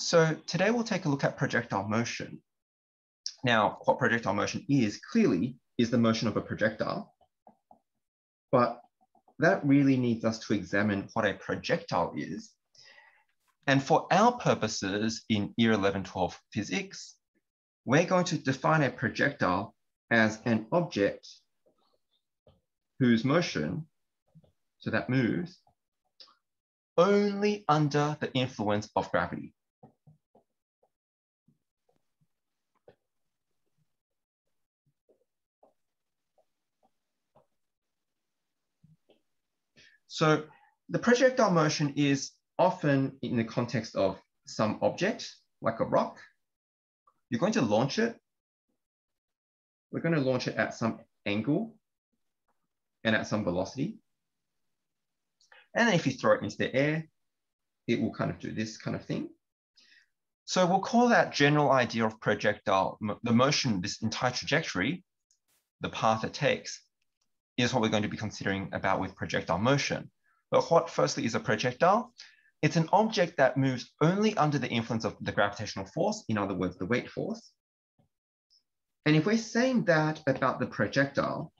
So today we'll take a look at projectile motion. Now, what projectile motion is clearly is the motion of a projectile, but that really needs us to examine what a projectile is. And for our purposes in year 11, 12 physics, we're going to define a projectile as an object whose motion, so that moves, only under the influence of gravity. So the projectile motion is often in the context of some object, like a rock. You're going to launch it. We're going to launch it at some angle and at some velocity. And if you throw it into the air, it will kind of do this kind of thing. So we'll call that general idea of projectile, the motion, this entire trajectory, the path it takes, is what we're going to be considering about with projectile motion. But what firstly is a projectile? It's an object that moves only under the influence of the gravitational force, in other words, the weight force. And if we're saying that about the projectile,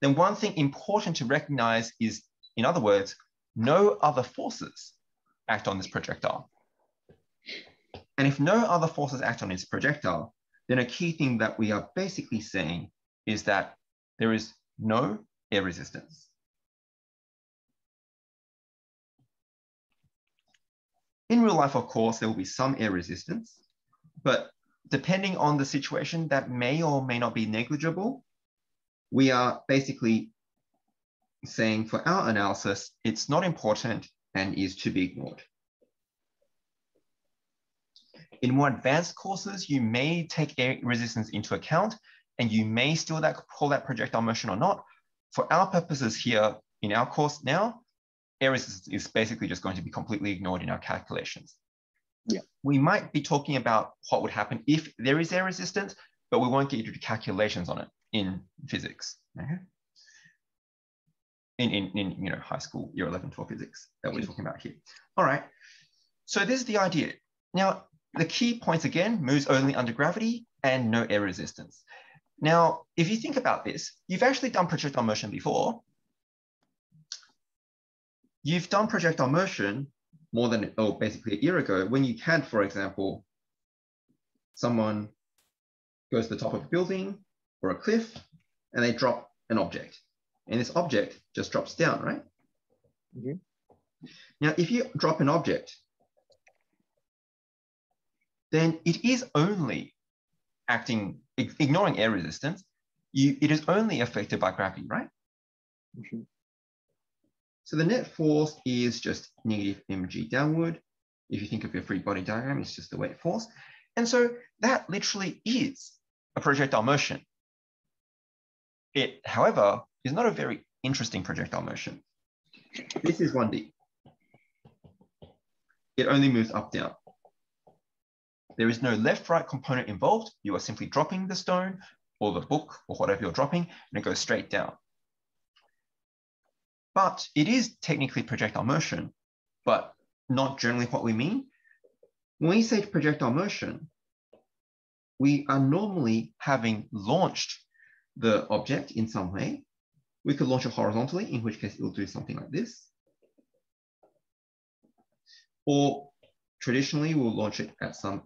then one thing important to recognize is, in other words, no other forces act on this projectile. And if no other forces act on this projectile, then a key thing that we are basically saying is that there is no air resistance. In real life, of course, there will be some air resistance, but depending on the situation, that may or may not be negligible. We are basically saying for our analysis, it's not important and is to be ignored. In more advanced courses, you may take air resistance into account and you may still that, call that projectile motion or not. For our purposes here in our course now, air resistance is basically just going to be completely ignored in our calculations. Yeah. We might be talking about what would happen if there is air resistance, but we won't get into calculations on it in physics. Okay? In, in, in you know high school year 11 12 physics that we're talking about here all right so this is the idea now the key points again moves only under gravity and no air resistance now, if you think about this, you've actually done projectile motion before. You've done projectile motion more than, oh, basically a year ago, when you had, for example, someone goes to the top of a building or a cliff and they drop an object. And this object just drops down, right? Mm -hmm. Now, if you drop an object, then it is only acting ignoring air resistance, you, it is only affected by gravity, right? Mm -hmm. So the net force is just negative mg downward. If you think of your free body diagram, it's just the weight force. And so that literally is a projectile motion. It, however, is not a very interesting projectile motion. This is 1D. It only moves up, down. There is no left-right component involved. You are simply dropping the stone or the book or whatever you're dropping, and it goes straight down. But it is technically projectile motion, but not generally what we mean. When we say projectile motion, we are normally having launched the object in some way. We could launch it horizontally, in which case it will do something like this. Or traditionally, we'll launch it at some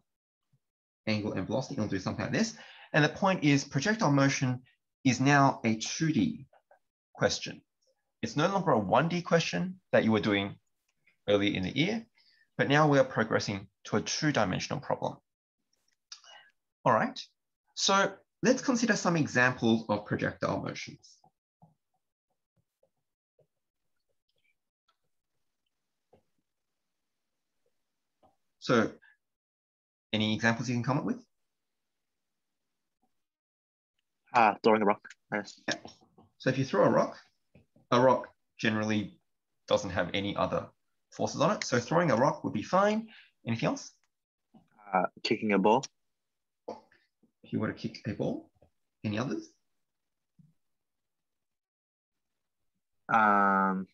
angle and velocity, it'll do something like this. And the point is projectile motion is now a 2D question. It's no longer a 1D question that you were doing early in the year, but now we are progressing to a two-dimensional problem. All right, so let's consider some examples of projectile motions. So any examples you can come up with? Uh, throwing a rock. Yes. Yeah. So if you throw a rock, a rock generally doesn't have any other forces on it. So throwing a rock would be fine. Anything else? Uh, kicking a ball. If you were to kick a ball, any others? Um,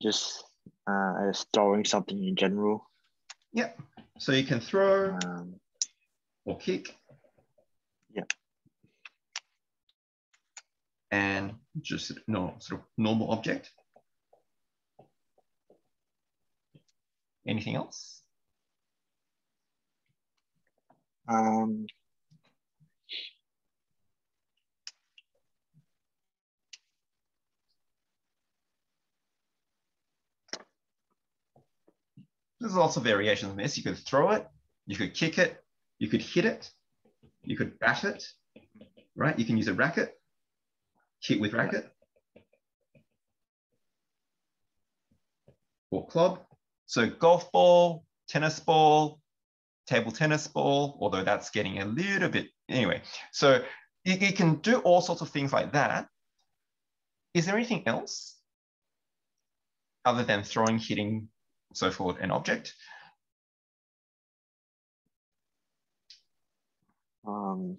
just uh, throwing something in general. Yeah. So you can throw Um, or kick. Yeah. And just no sort of normal object. Anything else? um, There's lots of variations on this. You could throw it, you could kick it, you could hit it, you could bat it, right? You can use a racket, hit with racket, or club. So golf ball, tennis ball, table tennis ball, although that's getting a little bit, anyway. So you, you can do all sorts of things like that. Is there anything else other than throwing, hitting, so forth, an object? um,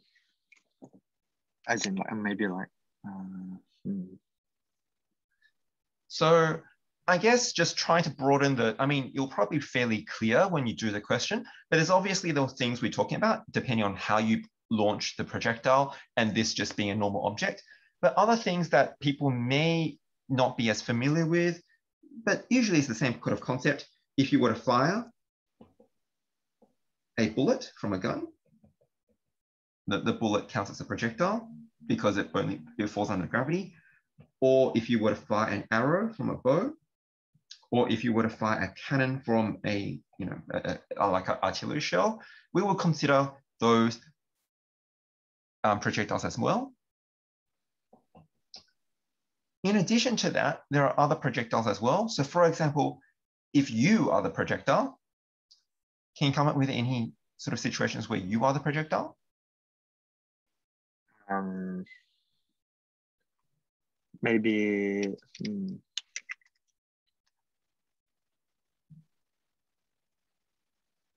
as in like maybe like uh, hmm. So I guess just trying to broaden the, I mean, you'll probably be fairly clear when you do the question, but there's obviously those things we're talking about, depending on how you launch the projectile and this just being a normal object. But other things that people may not be as familiar with, but usually it's the same kind of concept. If you were to fire a bullet from a gun, the, the bullet counts as a projectile because it only it falls under gravity. Or if you were to fire an arrow from a bow, or if you were to fire a cannon from a, you know, a, a, like an artillery shell, we will consider those um, projectiles as well. In addition to that, there are other projectiles as well. So for example, if you are the projectile, can you come up with any sort of situations where you are the projectile? um, maybe hmm,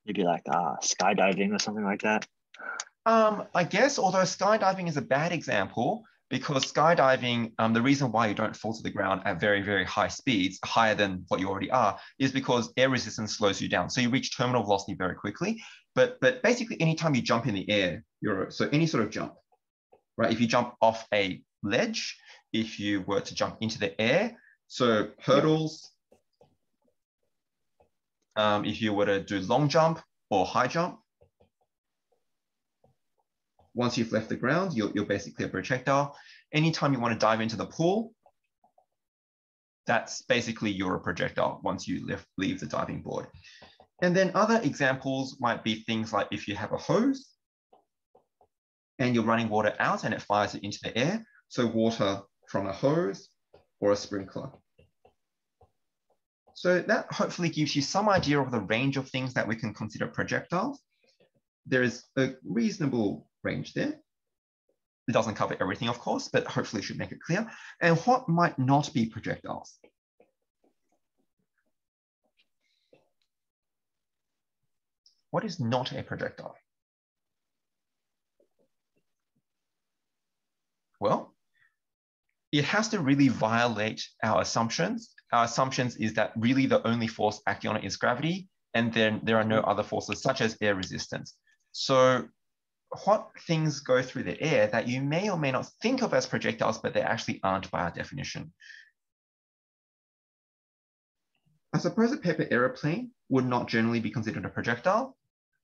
maybe like uh, skydiving or something like that. Um, I guess, although skydiving is a bad example, because skydiving, um, the reason why you don't fall to the ground at very, very high speeds, higher than what you already are, is because air resistance slows you down. So you reach terminal velocity very quickly. But, but basically, anytime you jump in the air, you're so any sort of jump, right? If you jump off a ledge, if you were to jump into the air, so hurdles, um, if you were to do long jump or high jump, once you've left the ground, you're, you're basically a projectile. Anytime you want to dive into the pool, that's basically you're a projectile once you left, leave the diving board. And then other examples might be things like if you have a hose and you're running water out and it fires it into the air. So water from a hose or a sprinkler. So that hopefully gives you some idea of the range of things that we can consider projectiles. There is a reasonable range there. It doesn't cover everything, of course, but hopefully should make it clear. And what might not be projectiles? What is not a projectile? Well, it has to really violate our assumptions. Our assumptions is that really the only force acting on it is gravity, and then there are no other forces such as air resistance. So what things go through the air that you may or may not think of as projectiles, but they actually aren't by our definition? I suppose a paper aeroplane would not generally be considered a projectile.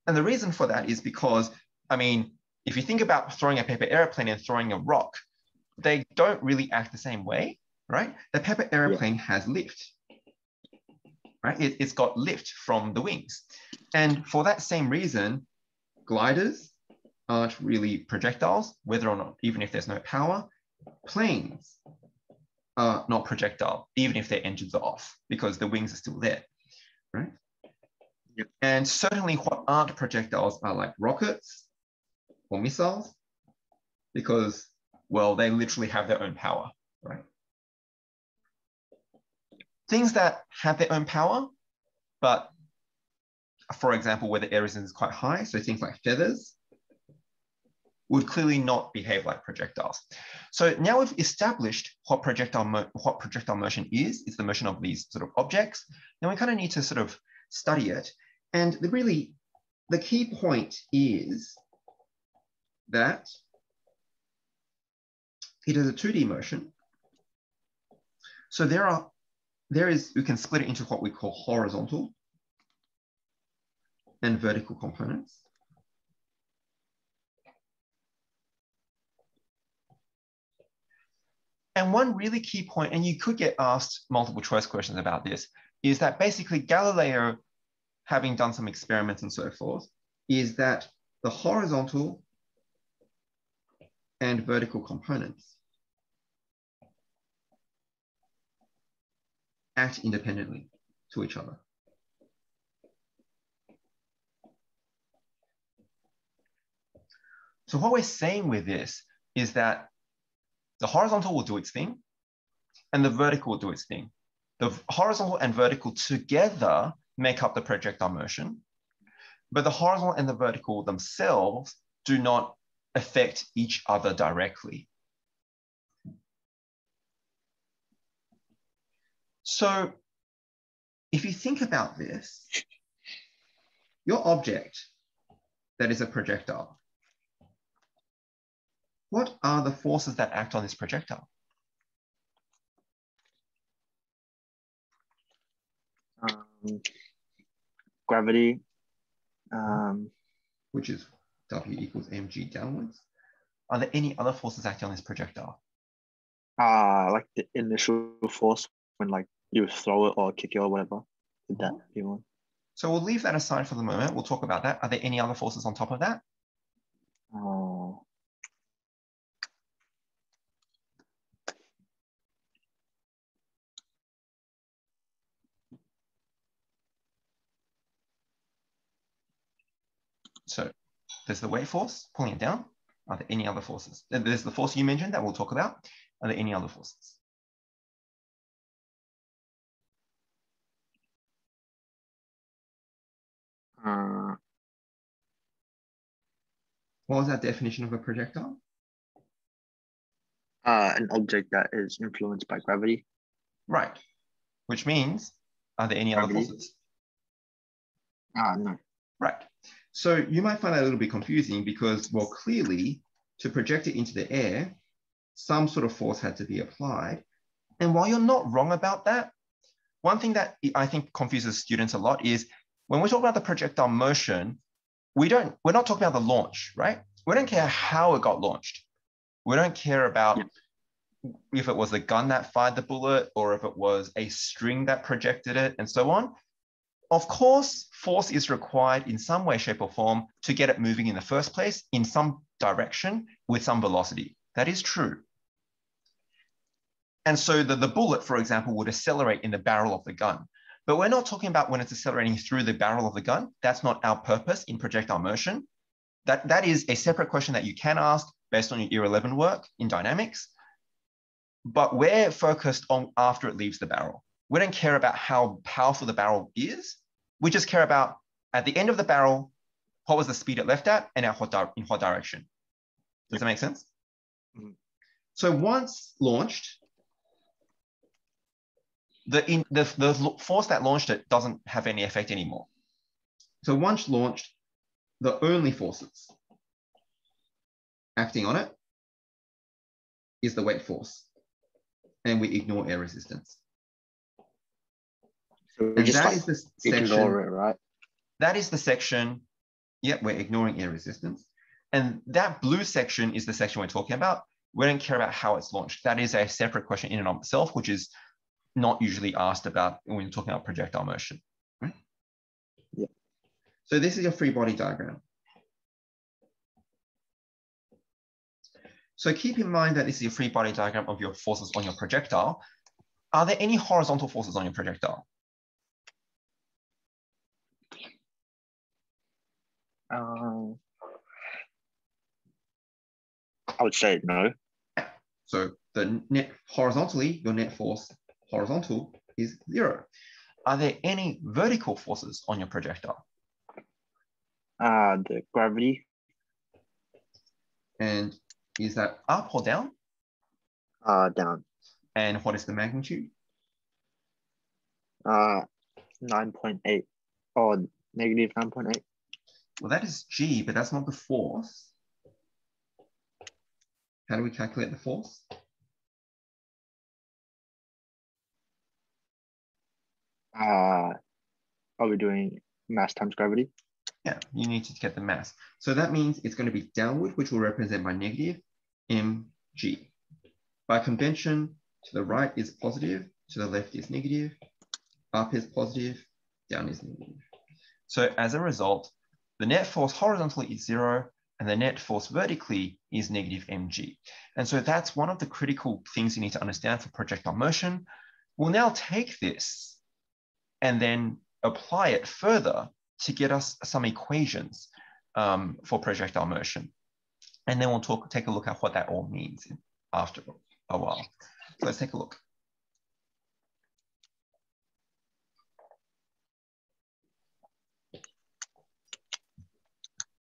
And the reason for that is because, I mean, if you think about throwing a paper airplane and throwing a rock, they don't really act the same way, right? The paper airplane yeah. has lift, right? It, it's got lift from the wings. And for that same reason, gliders aren't really projectiles, whether or not, even if there's no power. Planes are not projectile, even if their engines are off, because the wings are still there, right? Yep. And certainly what aren't projectiles are like rockets or missiles, because, well, they literally have their own power, right? Things that have their own power, but for example, where the air resistance is quite high, so things like feathers, would clearly not behave like projectiles. So now we've established what projectile, what projectile motion is. It's the motion of these sort of objects. Now we kind of need to sort of study it. And the really, the key point is that it is a 2D motion. So there are, there is, we can split it into what we call horizontal and vertical components. And one really key point, and you could get asked multiple choice questions about this, is that basically Galileo, having done some experiments and so forth, is that the horizontal and vertical components act independently to each other. So what we're saying with this is that the horizontal will do its thing and the vertical will do its thing. The horizontal and vertical together make up the projectile motion, but the horizontal and the vertical themselves do not affect each other directly. So if you think about this, your object that is a projectile, what are the forces that act on this projectile? Um, gravity. Um, Which is W equals mg downwards. Are there any other forces acting on this projectile? uh, like the initial force when like you throw it or kick it or whatever. Did that be one? So we'll leave that aside for the moment. We'll talk about that. Are there any other forces on top of that? Oh. So there's the weight force pulling it down. Are there any other forces? There's the force you mentioned that we'll talk about. Are there any other forces? Uh, What was that definition of a projectile? uh, an object that is influenced by gravity. Right. Which means, are there any other forces? Ah, no. Right. So you might find that a little bit confusing because, well, clearly to project it into the air, some sort of force had to be applied. And while you're not wrong about that, one thing that I think confuses students a lot is when we talk about the projectile motion, we don't, we're not talking about the launch, right? We don't care how it got launched. We don't care about if it was a gun that fired the bullet or if it was a string that projected it and so on. Of course, force is required in some way, shape, or form to get it moving in the first place in some direction with some velocity. That is true. And so the, the bullet, for example, would accelerate in the barrel of the gun. But we're not talking about when it's accelerating through the barrel of the gun. That's not our purpose in projectile motion. That, that is a separate question that you can ask based on your year 11 work in dynamics. But we're focused on after it leaves the barrel. We don't care about how powerful the barrel is. We just care about at the end of the barrel, what was the speed it left at and at what di- in what direction. Does that make sense? Mhm. So once launched, the, in, the, the force that launched it doesn't have any effect anymore. So once launched, the only forces acting on it is the weight force. And we ignore air resistance. So we just that like is the section ignore it, right? that is the section, yep, we're ignoring air resistance. And that blue section is the section we're talking about. We don't care about how it's launched. That is a separate question in and of itself, which is not usually asked about when you're talking about projectile motion. Right? Yeah. So this is your free body diagram. So keep in mind that this is your free body diagram of your forces on your projectile. Are there any horizontal forces on your projectile? Um, I would say no. So the net horizontally, your net force horizontal is zero. Are there any vertical forces on your projectile? Uh, the gravity. And is that up or down? Uh, down. And what is the magnitude? Uh, nine point eight or Negative 9.8. Well, that is G, but that's not the force. How do we calculate the force? Uh, are we doing mass times gravity? Yeah, you need to get the mass. So that means it's going to be downward, which will represent by negative mg. By convention, to the right is positive, to the left is negative, up is positive, down is negative. So as a result, the net force horizontally is zero, and the net force vertically is negative mg. And so that's one of the critical things you need to understand for projectile motion. We'll now take this and then apply it further to get us some equations um, for projectile motion. And then we'll talk, take a look at what that all means after a while. So let's take a look.